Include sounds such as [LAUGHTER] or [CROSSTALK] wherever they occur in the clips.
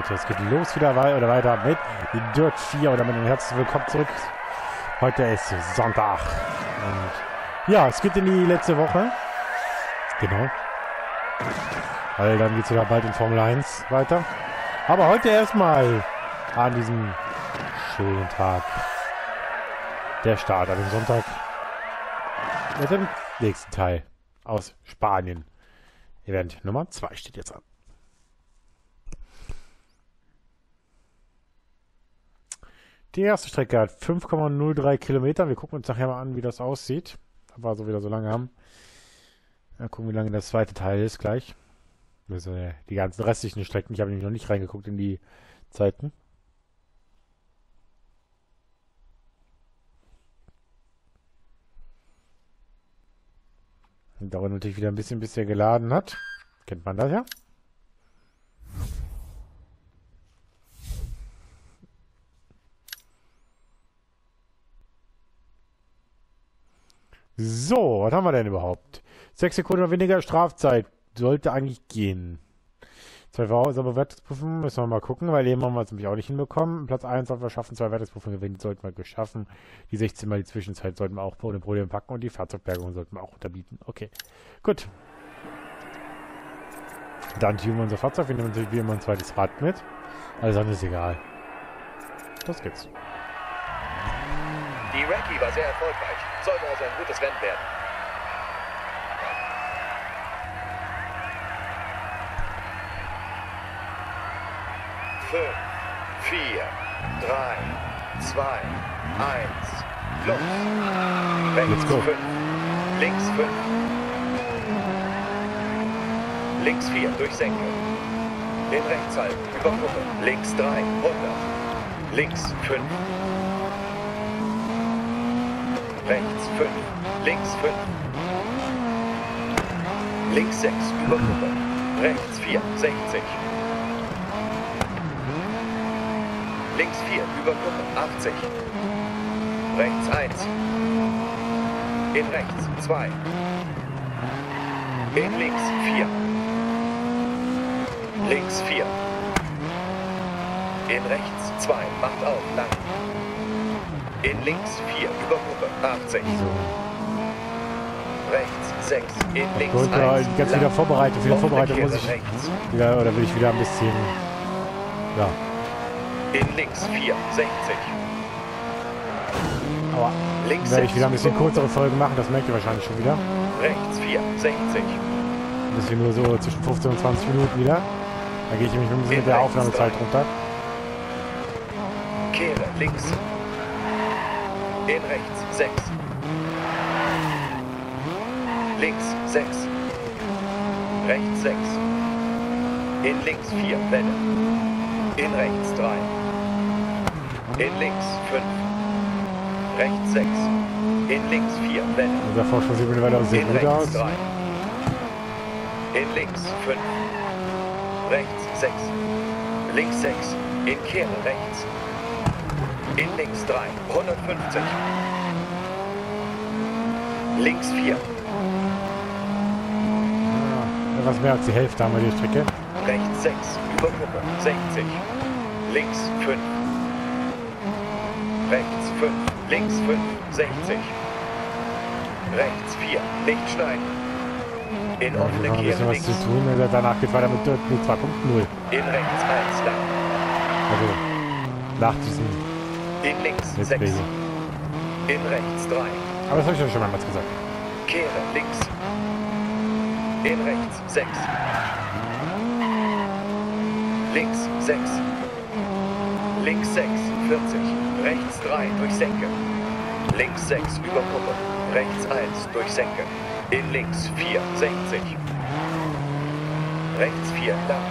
Leute, es geht los wieder wei oder weiter mit Dirt 4 oder mit einem herzlichen Willkommen zurück. Heute ist Sonntag. Und ja, es geht in die letzte Woche. Genau. Weil dann geht es wieder bald in Formel 1 weiter. Aber heute erstmal an diesem schönen Tag. Der Start an dem Sonntag. Mit dem nächsten Teil aus Spanien. Event Nummer 2 steht jetzt an. Die erste Strecke hat 5,03 Kilometer. Wir gucken uns nachher mal an, wie das aussieht. Aber so wieder so lange haben. Mal gucken, wie lange das zweite Teil ist gleich. Also äh, die ganzen restlichen Strecken. Ich habe nämlich noch nicht reingeguckt in die Zeiten. Dauert natürlich wieder ein bisschen, bis er geladen hat. Kennt man das ja? So, was haben wir denn überhaupt? Sechs Sekunden oder weniger Strafzeit. Sollte eigentlich gehen. Zwei saubere Wertungsprüfungen müssen wir mal gucken, weil eben haben wir es nämlich auch nicht hinbekommen. Platz 1 sollten wir schaffen, zwei Wertungsprüfungen gewinnen, sollten wir geschaffen. Die 16 mal die Zwischenzeit sollten wir auch ohne Probleme packen und die Fahrzeugbergung sollten wir auch unterbieten. Okay, gut. Dann tunen wir unser Fahrzeug, wir nehmen natürlich wie immer ein zweites Rad mit. Alles andere ist egal. Das geht's. Die Ranky war sehr erfolgreich. Sollte also ein gutes Rennen werden. Fünf, vier, drei, zwei, eins, los. Rechts fünf, links fünf. Links vier, durch Senke. Den rechts halten, über Gruppe. Links drei, runter. Links fünf. Rechts 5, links 5. Links 6, über. Rechts 4, 60. Links 4, über Gruppe, 80. Rechts 1. In rechts 2. In links 4. Links 4. In rechts 2, macht auf, lang. In links 4, über Gruppe, 80. Rechts 6, in links Gut, 1, äh, jetzt wieder vorbereitet. Wieder vorbereitet muss ich rechts. wieder, oder will ich wieder ein bisschen, ja, In links 4, 60. aber Links werde ich 6, wieder ein bisschen kürzere Folgen machen, das merkt ihr wahrscheinlich schon wieder. Rechts 4, 60. Deswegen nur so zwischen 15 und 20 Minuten wieder. Da gehe ich nämlich ein bisschen mit der Aufnahmezeit runter. Kehre links. In rechts 6. Links 6. Rechts 6. In links 4 Welle. In rechts 3. In links 5. Rechts 6. In links 4 Welle. Unser Vorsprung sieht mittlerweile auch sehr In gut rechts aus. 3. In links 5. Rechts 6. Links 6. In Kehre rechts. In links 3. 150. Links 4. Ja, was mehr als die Hälfte haben wir die Strecke. Rechts 6. Über Gruppe. 60. Links 5. Rechts 5. Links 5. 60. Rechts 4. Nicht schneiden. In Ja, offene ein Kehre bisschen was links. zu tun. Also Danach geht weiter mit, mit 2.0. In rechts 1 lang. Also nach diesem In links Let's 6. Play. In rechts 3. Aber das habe ich euch schon mehrmals gesagt. Kehre links. In rechts 6. Links 6. Links 6, 40. Rechts 3 durch Senke. Links 6 über. Rechts 1 durch Senke. In links 4, 60. Rechts 4 lang.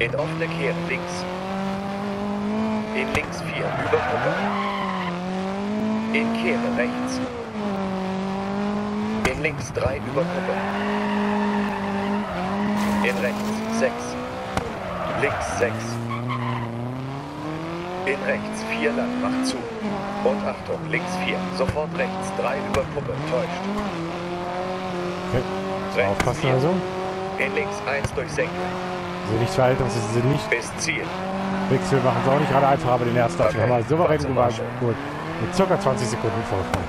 In offene Kehre links. In links 4 über. In Kehre rechts. In links 3 über. In rechts 6. Links 6. In rechts 4 lang, macht zu. Und Achtung, links 4. Sofort rechts 3 über Gruppe, täuscht. Okay. Aufpassen also. In links 1 durch Senke. Also nicht Verhaltungs, sie sind nicht Bis Ziel. Wechsel machen sie auch nicht gerade einfach, aber den ersten Okay, haben wir souverän gemacht. Gut. Mit ca. 20 Sekunden Vorsprung.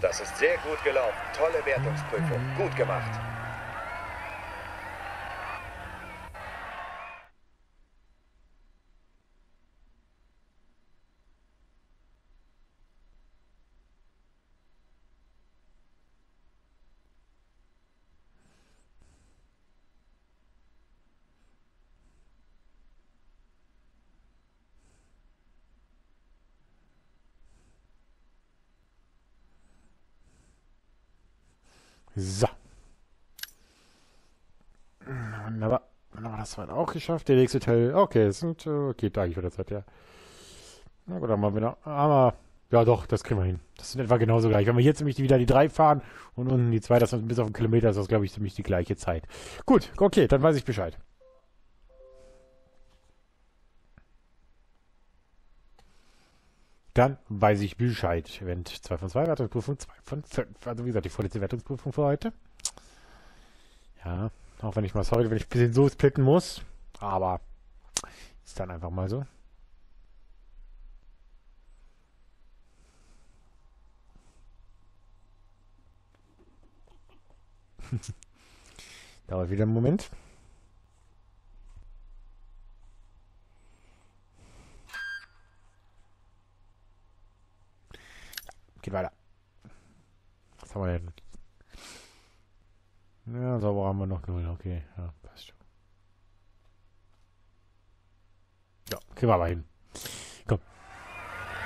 Das ist sehr gut gelaufen. Tolle Wertungsprüfung. Gut gemacht. So. Wunderbar. Wir das soweit auch geschafft. Der nächste Teil. Okay, es sind, äh, geht eigentlich wieder Zeit, ja. Na gut, dann machen wir noch. Aber, ja doch, das kriegen wir hin. Das sind etwa genauso gleich. Wenn wir ziemlich die, wieder die drei fahren und unten die zwei, das sind bis auf einen Kilometer, ist das, glaube ich, ziemlich die gleiche Zeit. Gut, okay, dann weiß ich Bescheid. Dann weiß ich Bescheid. Event 2 von 2, Wertungsprüfung 2 von 5. Also wie gesagt, die vorletzte Wertungsprüfung für heute. Ja, auch wenn ich mal, sorry, wenn ich ein bisschen so splitten muss. Aber ist dann einfach mal so. [LAUGHS] Dauert wieder einen Moment. Geht weiter. Was haben wir denn? Ja, sauber haben wir noch null. Okay, ja, passt schon. Ja, kriegen wir aber hin. Komm.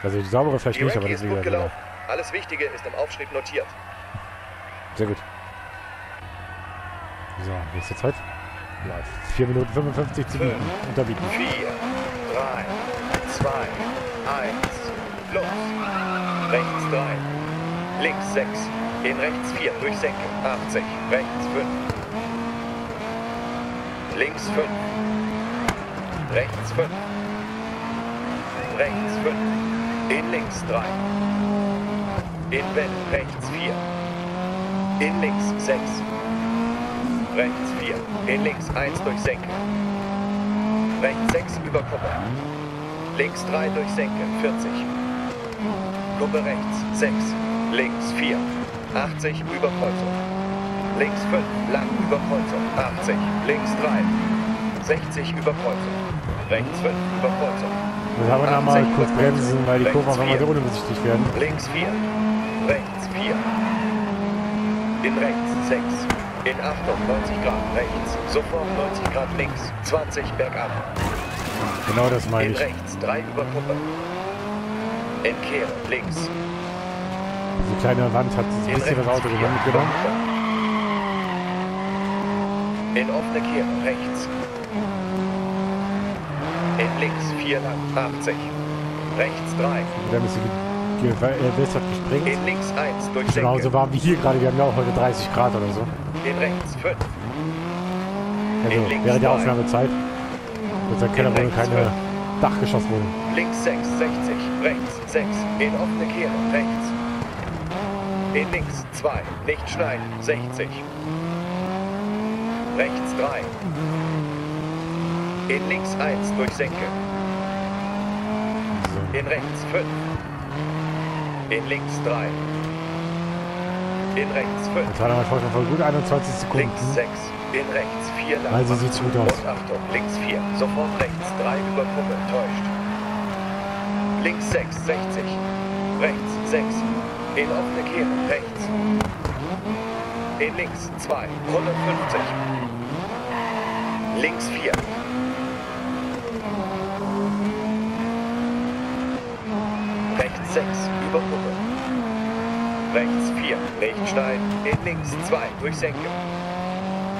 Also die saubere vielleicht Die nicht, aber das ist gut wieder gelaufen. Alles Wichtige ist im Aufschnitt notiert. Sehr gut. So, nächste Zeit. Ja, 4 Minuten 55 zu bieten. Unterbieten. 4, 3, 2, 1, los. Rechts 3, links 6, in rechts 4, durchsenken, 80, rechts 5. Links 5, rechts 5, rechts 5, in links 3, in Welle rechts 4, in links 6, rechts 4, in links 1 durchsenken, rechts 6 über Kuppe, links 3 durchsenken, 40, Kuppe rechts 6, links 4, 80 über Kreuzung, links 5, lang über Kreuzung, 80, links 3, 60 über Kreuzung, rechts 5 über Kreuzung, Jetzt haben wir noch mal 80 kurz bremsen, weil die Kurven auf einmal vier. so unübersichtlich werden. links 4, rechts 4, in rechts 6, in Achtung 90 Grad rechts, sofort 90 Grad links, 20 bergab, Genau das meine in ich. rechts 3 über Kuppe, in Kehre links, Diese kleine Wand hat ein in bisschen das Auto mitgenommen. In offene Kehre rechts, in links 4 lang, 80, rechts 3, Wieder ein bisschen ge- ge- besser gesprengt. in links 1 durch Genauso Senke, warm wie hier gerade. Wir haben ja auch heute 30 Grad oder so. in rechts 5, Also während der. Aufnahmezeit. Wird sein Keller wohl keine fünf. Dachgeschosswohnung. Links 6, 60, rechts 6, in offene Kehre, rechts. In links 2, nicht schneiden, 60. Rechts 3. In links 1 durch Senke. So. In rechts 5. In links 3. In rechts 5. Jetzt war der Vorsprung voll gut, 21 Sekunden. Links 6. In rechts 4 lang. Also sieht's gut aus. Und Achtung, links 4. Sofort rechts 3 über Kuppe. Täuscht. Links 6, 60. Rechts 6. In offene Kehre. Rechts. In links 2. 150. Links 4. Rechts 6. Über Kuppe. Rechts 4. Nicht schneiden. In links 2. Durch Senke.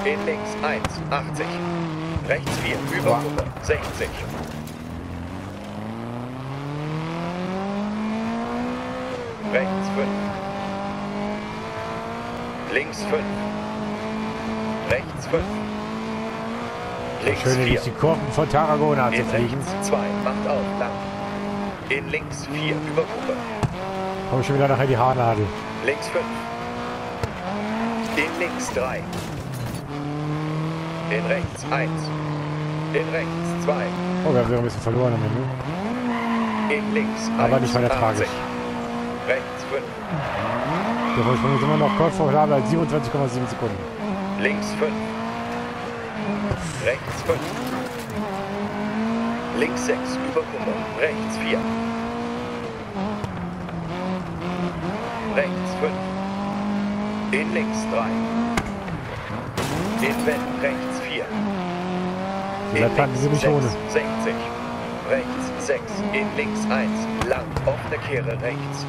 In links 1, 80. Rechts 4, über. Kuppe, 60. Rechts 5. Links 5. Rechts 5. Links Schön 4. durch die Kurven von Tarragona zu fliegen. rechts 2, macht auf, lang. In links 4, über Kuppe. Komm schon wieder nachher die Haarnadel. Links 5. In links 3. In rechts 1. In rechts 2. Oh, wir haben wieder ein bisschen verloren am Ende. In links 1. Aber nicht weiter tragisch. Rechts 5. Der Vorsprung ist immer noch komfortabel als 27,7 Sekunden. Links 5. Rechts 5. Links 6 über. Rechts 4. Rechts 5. In links 3. In Wend rechts 4. Die Leitplanken sind nicht ohne. 60. Rechts 6. In links 1. Lang. Offene Kehre rechts.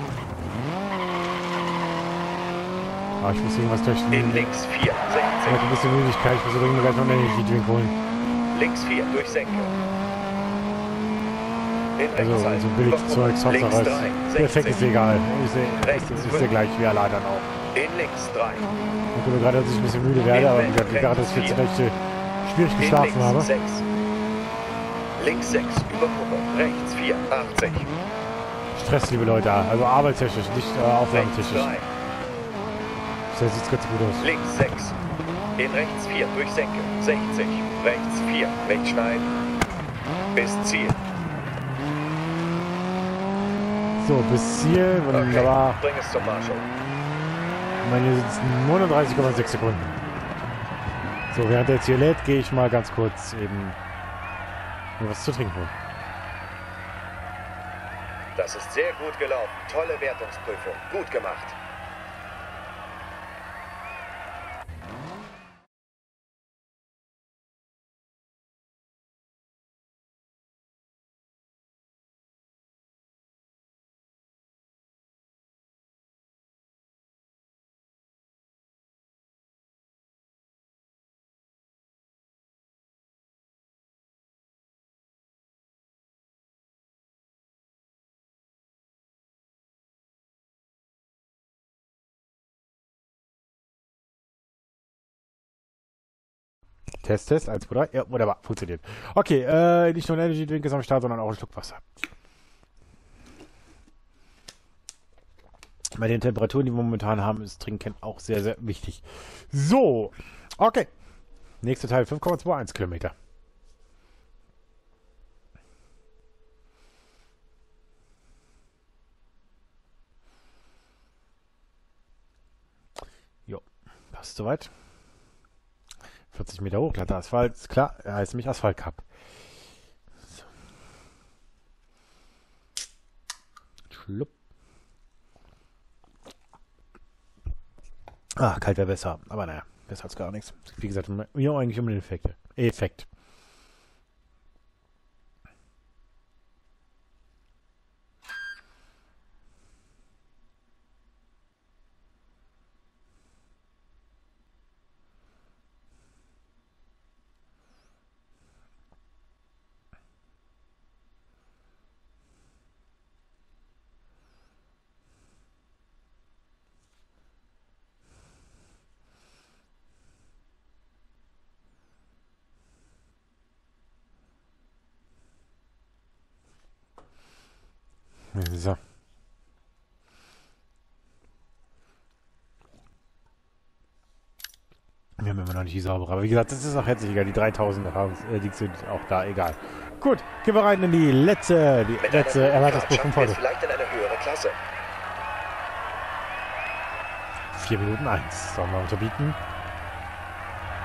Ah, ich muss irgendwas durch. In links 4. 60. Ich habe ein bisschen Müdigkeit. Ich muss übrigens gleich noch einen Energiedrink holen. Links 4 durch Senke. Also, rechts so ein. billig Zeug, ist... Der Effekt 60. ist egal. Ist, Rechts ist, ist, ist der gleich wie alle anderen auch. In links 3. Ich glaube gerade, dass ich ein bisschen müde werde, aber wie gesagt, gerade, dass ich jetzt recht schwierig geschlafen habe. links 6. Links 6 über Kuppe. Rechts 4. 80. Stress, liebe Leute. Also arbeitstechnisch, nicht äh, Rechts aufnahmetechnisch. 3. Das sieht ganz gut aus. Links 6. In rechts 4 durch Senke. 60. Rechts 4. Rechts schneiden. Bis Ziel. So, bis Ziel. Okay. Wunderbar. Bring es zum Marshall. Meine sitzen 39,6 Sekunden. So, während der hier lädt, gehe ich mal ganz kurz eben mir was zu trinken holen. Das ist sehr gut gelaufen. Tolle Wertungsprüfung. Gut gemacht. Test, Test, 1, 2, 3. Ja, wunderbar, funktioniert. Okay, äh, nicht nur ein Energy Drink ist am Start, sondern auch ein Schluck Wasser. Bei den Temperaturen, die wir momentan haben, ist Trinken auch sehr, sehr wichtig. So, okay. Nächster Teil, 5,21 Kilometer. Jo, passt soweit. 40 Meter hoch, glatter Asphalt, ist klar, er heißt nämlich Asphalt Cup. So. Schlupp. Ah, kalt wäre besser, aber naja, besser als gar nichts. Wie gesagt, mir eigentlich um den Effekt. Effekt. So. Wir haben immer noch nicht die saubere. Aber wie gesagt, das ist auch herzlich egal. Die 3000 Erfahrungs äh, die sind auch da egal. Gut, gehen wir rein in die letzte, die Mit letzte Fahrt heute. vielleicht in eine höhere Klasse. 4 Minuten 1. Sollen wir unterbieten?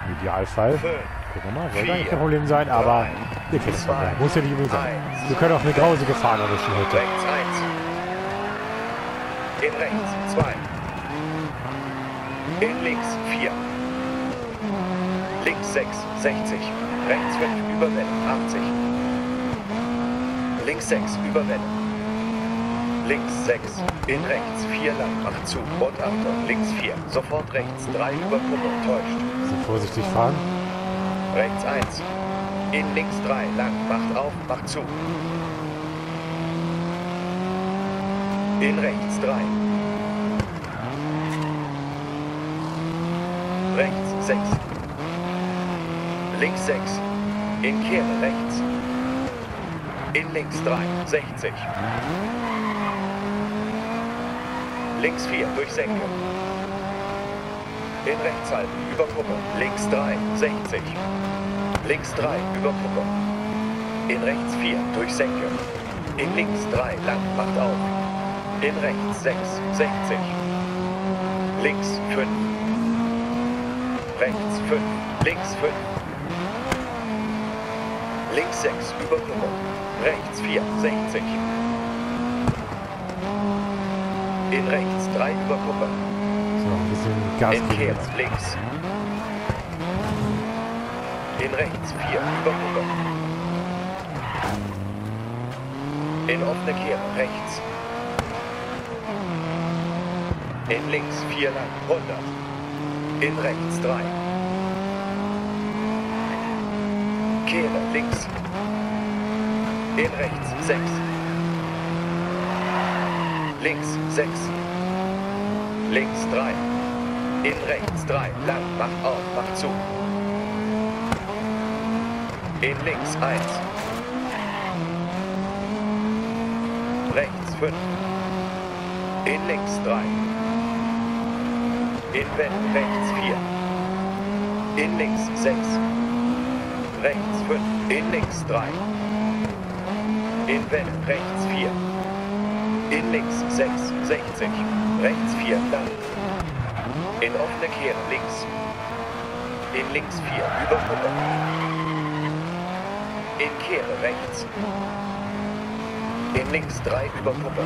Im Idealfall. Gucken wir mal, soll Vier, eigentlich kein Problem sein, aber drei, es zwei, ja. Muss ja nicht unbedingt sein. eins. Wir können auch eine grausige Fahne erwischen heute. Rechts 1. In rechts 2. In links 4. Links 6, 60. Rechts 5 über Welle, 80. Links 6 über Welle. Links 6. In rechts 4 lang, macht zu. Und Achtung, links 4. Sofort rechts 3 über Kuppe, täuscht. So vorsichtig fahren. Rechts 1. In links 3 lang. Macht auf, macht zu. In rechts 3. Rechts 6. Links 6. In Kehre rechts. In links 3. 60. Links 4 durch Senke. In rechts halten, über Kuppe. Links 3, 60. Links 3, über. In rechts 4, durch Senke. In links 3, lang, macht auf. In rechts 6, 60. Links 5. Rechts 5, links 5. Links 6, über. Rechts 4, 60. In rechts 3 über. So, ein bisschen Gas In jetzt. links. In rechts 4, über. In offene Kehre, rechts. In links 4 lang, 100. In rechts 3. Kehre, links. In rechts 6. Links 6. Links 3. In rechts 3. Lang. Macht auf. Macht zu. In links 1. Rechts 5. In links 3. In Wend rechts 4. In links 6. Rechts 5. In links 3. In Wend rechts 4. In links 6. 60. Rechts 4. Lang. In offene Kehre links. In links 4 über Kuppe. In Kehre rechts. In links 3 über Kuppe.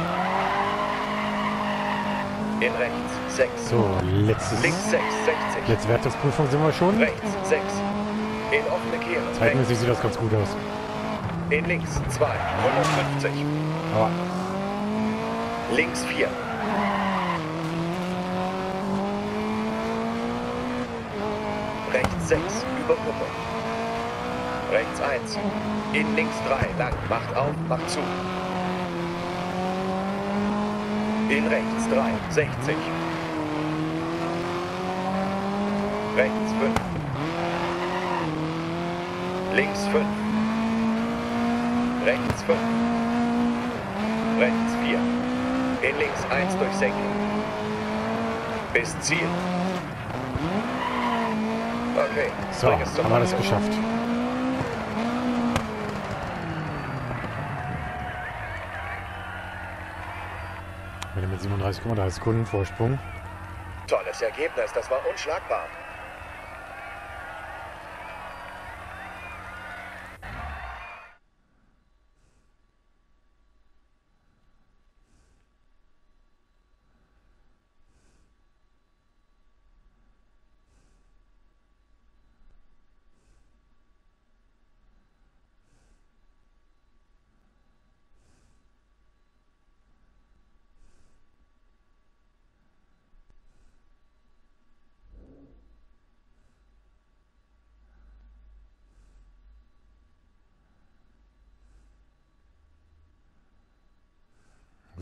In rechts 6. So, letztes, Links 6, 60. letzte Wertungsprüfung sind wir schon. Rechts 6. In offene Kehre. Zeitmäßig sieht das ganz gut aus. In links 2, 150. Aber Links 4. Rechts 6, über Kuppe. Rechts 1. In links 3, lang. Macht auf, macht zu. In rechts 3, 60. Rechts 5. Links 5. Rechts 5. Rechts 4. In links 1 durchsenken. Bis Ziel. Okay. so, haben wir das geschafft. Wieder mit 37,3 Sekunden Vorsprung. Tolles Ergebnis, das war unschlagbar.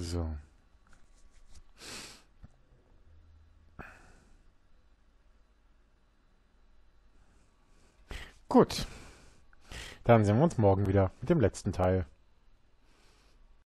So. Gut. Dann sehen wir uns morgen wieder mit dem letzten Teil.